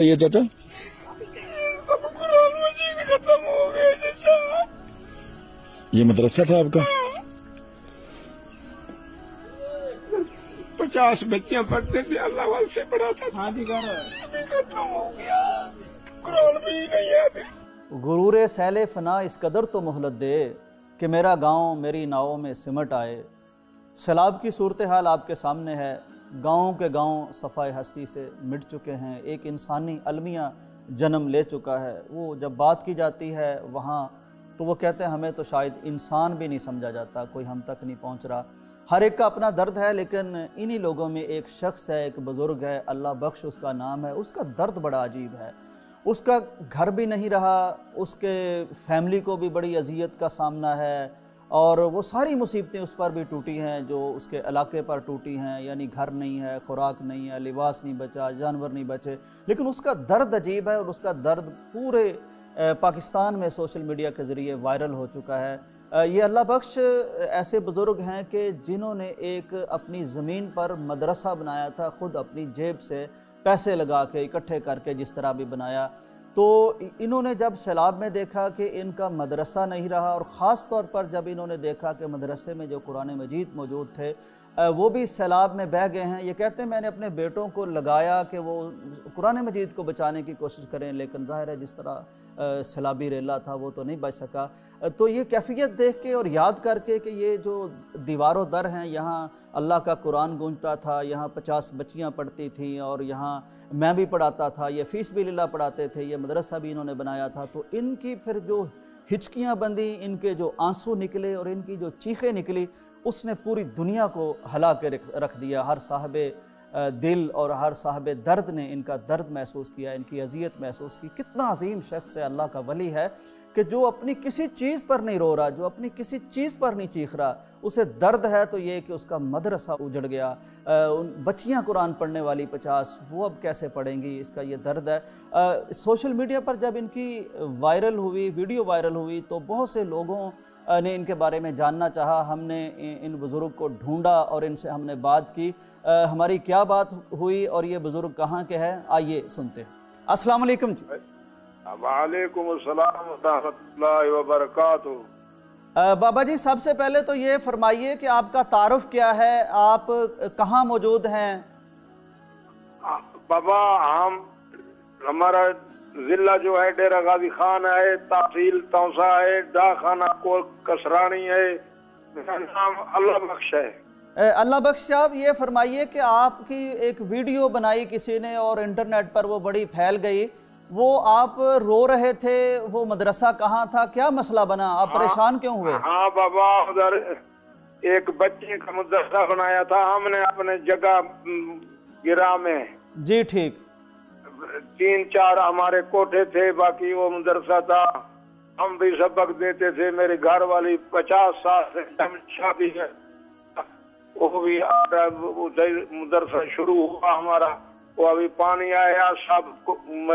ये चाचा? सब कुरान मजीद खत्म हो गए चाचा ये मदरसा था आपका? पचास बच्चियाँ पढ़ते थे अल्लाह वाल से पढ़ाता था। हाँ जी खत्म हो गया। कुरान भी नहीं आते। गुरूर सैल फना इस कदर तो मोहलत दे कि मेरा गाँव मेरी नावों में सिमट आए। सैलाब की सूरत हाल आपके सामने है। गाँव के गाँव सफ़ाई हस्ती से मिट चुके हैं। एक इंसानी अलमिया जन्म ले चुका है। वो जब बात की जाती है वहाँ तो वो कहते हैं, हमें तो शायद इंसान भी नहीं समझा जाता, कोई हम तक नहीं पहुँच रहा। हर एक का अपना दर्द है, लेकिन इन्हीं लोगों में एक शख्स है, एक बुज़ुर्ग है, अल्लाह बख्श उसका नाम है। उसका दर्द बड़ा अजीब है। उसका घर भी नहीं रहा, उसके फैमिली को भी बड़ी अजियत का सामना है। और वो सारी मुसीबतें उस पर भी टूटी हैं, जो उसके इलाके पर टूटी हैं, यानी घर नहीं है, खुराक नहीं है, लिबास नहीं बचा, जानवर नहीं बचे। लेकिन उसका दर्द अजीब है और उसका दर्द पूरे पाकिस्तान में सोशल मीडिया के ज़रिए वायरल हो चुका है। ये अल्लाह बख्श ऐसे बुज़ुर्ग हैं कि जिन्होंने एक अपनी ज़मीन पर मदरसा बनाया था, ख़ुद अपनी जेब से पैसे लगा के इकट्ठे करके जिस तरह भी बनाया। तो इन्होंने जब सैलाब में देखा कि इनका मदरसा नहीं रहा और ख़ास तौर पर जब इन्होंने देखा कि मदरसे में जो कुरान मजीद मौजूद थे वो भी सैलाब में बह गए हैं। ये कहते हैं, मैंने अपने बेटों को लगाया कि वो कुरान मजीद को बचाने की कोशिश करें, लेकिन ज़ाहिर है जिस तरह सैलाबी रेला था, वो तो नहीं बच सका। तो ये कैफियत देख के और याद करके कि ये जो दीवारों दर हैं, यहाँ अल्लाह का कुरान गूंजता था, यहाँ पचास बच्चियाँ पढ़ती थीं और यहाँ मैं भी पढ़ाता था, ये फ़ीस भी लीला पढ़ाते थे, ये मदरसा भी इन्होंने बनाया था। तो इनकी फिर जो हिचकियाँ बंदी इनके जो आँसू निकले और इनकी जो चीखें निकली उसने पूरी दुनिया को हला के रख दिया। हर साहब दिल और हर साहब दर्द ने इनका दर्द महसूस किया, इनकी अजियत महसूस की। कितना अजीम शख्स है, अल्लाह का वली है कि जो अपनी किसी चीज़ पर नहीं रो रहा, जो अपनी किसी चीज़ पर नहीं चीख रहा। उसे दर्द है तो ये कि उसका मदरसा उजड़ गया। उन बच्चियाँ कुरान पढ़ने वाली पचास, वो अब कैसे पढ़ेंगी? इसका ये दर्द है। सोशल मीडिया पर जब इनकी वायरल हुई, वीडियो वायरल हुई तो बहुत से लोगों ने इनके बारे में जानना चाहा हमने इन बुज़ुर्ग को ढूंढा और इनसे हमने बात की। अ, हमारी क्या बात हुई और ये बुज़ुर्ग कहाँ के हैं? आइए सुनते हैं। अस्सलाम वालेकुम जी। वालेकुम अस्सलाम रहमतुल्लाहि व बाबा जी सबसे पहले तो ये फरमाइए कि आपका तारुफ क्या है? आप कहाँ मौजूद हैं? बाबा हम हमारा जिला जो है डेरा गाजी खान है तहसील तौसा है डाखाना को कसरानी है। नाम अल्लाह बख्श है। अल्लाह बख्श साहब ये फरमाइए कि आपकी एक वीडियो बनाई किसी ने और इंटरनेट पर वो बड़ी फैल गई। वो आप रो रहे थे वो मदरसा कहाँ था? क्या मसला बना? आप परेशान क्यों हुए? हाँ बाबा उधर एक बच्चे का मदरसा बनाया था। हमने अपने जगह गिरा में। जी ठीक। तीन चार हमारे कोठे थे बाकी वो मदरसा था। हम भी सबक देते थे मेरे घर वाली पचास साल से शादी है। वो भी उधर मदरसा शुरू हुआ हमारा। वो अभी पानी आया सब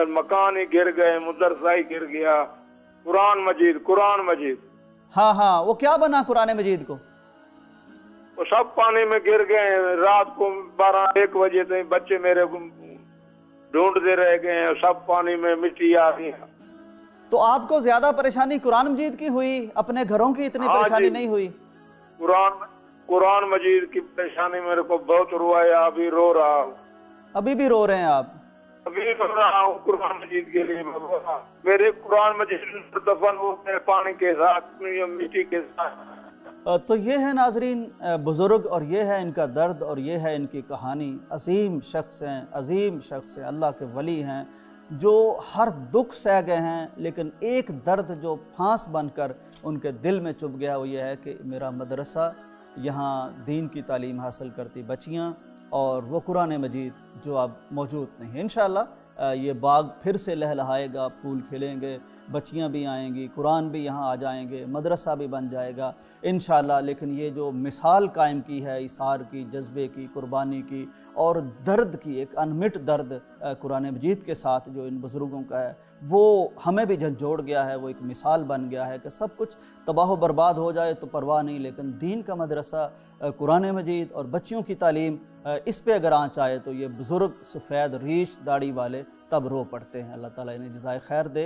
मकान ही गिर गए मदरसा ही गिर गया। कुरान मजीद कुरान मजीद। हाँ हाँ वो क्या बना कुरान मजीद को? वो सब पानी में गिर गए रात को बारह एक बजे तक बच्चे मेरे ढूंढते रह गए हैं सब पानी में मिट्टी आ रही है। तो आपको ज़्यादा परेशानी कुरान मजीद की हुई? अपने घरों की इतनी हाँ परेशानी नहीं हुई? कुरान कुरान मजीद की परेशानी मेरे को बहुत रुआया अभी रो रहा हूँ। अभी भी रो रहे हैं आप? अभी रो रहा हूँ कुरान मजीद के लिए मेरे कुरान मजीद दफन होते हैं पानी के साथ मिट्टी के साथ। तो ये है नाजरीन बुज़ुर्ग और ये है इनका दर्द और ये है इनकी कहानी। अजीम शख्स हैं, अजीम शख्स हैं, अल्लाह के वली हैं, जो हर दुख सह गए हैं, लेकिन एक दर्द जो फांस बनकर उनके दिल में चुभ गया वो ये है कि मेरा मदरसा यहाँ दीन की तालीम हासिल करती बच्चियाँ और वो कुरान मजीद जो अब मौजूद नहीं। है इन ये बाग फिर से लहलहाएगा, फूल खिलेंगे बच्चियाँ भी आएँगी, कुरान भी यहाँ आ जाएँगे, मदरसा भी बन जाएगा इन लेकिन ये जो मिसाल कायम की है, इसार की, जज्बे की, कुर्बानी की, और दर्द की, एक अनमिट दर्द कुरान मजीद के साथ जो इन बुज़ुर्गों का है, वो हमें भी झंझोड़ गया है, वो एक मिसाल बन गया है कि सब कुछ तबाह बर्बाद हो जाए तो परवाह नहीं, लेकिन दीन का मदरसा कुरान मजीद और बच्चियों की तालीम इस पर अगर आँच आए तो ये बुज़ुर्ग सफ़ेद रीश दाढ़ी वाले तब रो पड़ते हैं। अल्लाह ताला इन्हें जजाय खैर दे।